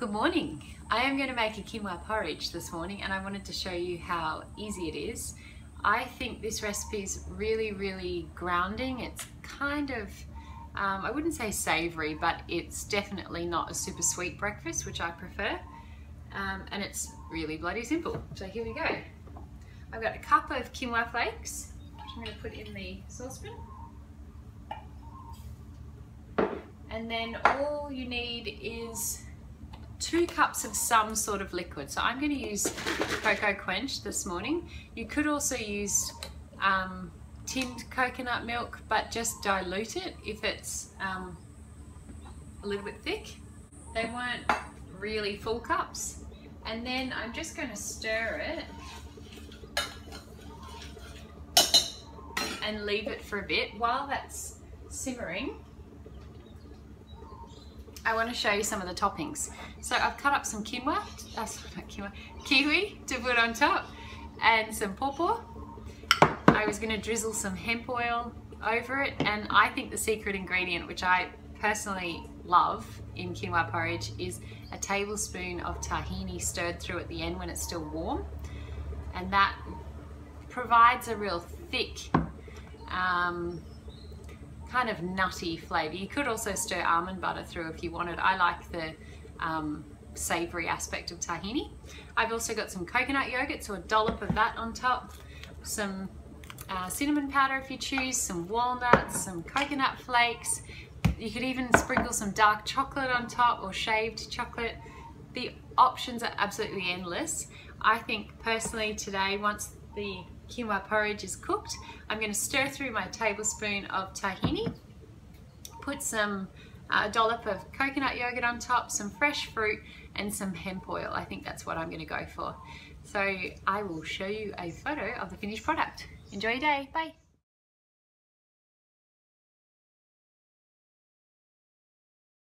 Good morning. I am going to make a quinoa porridge this morning and I wanted to show you how easy it is. I think this recipe is really, really grounding. It's kind of, um, I wouldn't say savory, but it's definitely not a super sweet breakfast, which I prefer. Um, and it's really bloody simple. So here we go. I've got a cup of quinoa flakes, which I'm going to put in the saucepan. And then all you need is two cups of some sort of liquid. So I'm going to use Coco Quench this morning. You could also use um, tinned coconut milk, but just dilute it if it's um, a little bit thick. They weren't really full cups. And then I'm just going to stir it and leave it for a bit. While that's simmering, I want to show you some of the toppings. So I've cut up some quinoa, uh, quinoa, kiwi to put on top and some pawpaw. I was going to drizzle some hemp oil over it and I think the secret ingredient which I personally love in quinoa porridge is a tablespoon of tahini stirred through at the end when it's still warm and that provides a real thick um, kind of nutty flavour. You could also stir almond butter through if you wanted. I like the um, savoury aspect of tahini. I've also got some coconut yogurt, so a dollop of that on top, some uh, cinnamon powder if you choose, some walnuts, some coconut flakes. You could even sprinkle some dark chocolate on top or shaved chocolate. The options are absolutely endless. I think personally today, once the quinoa porridge is cooked, I'm going to stir through my tablespoon of tahini, put some uh, dollop of coconut yogurt on top, some fresh fruit and some hemp oil. I think that's what I'm going to go for. So I will show you a photo of the finished product. Enjoy your day. Bye.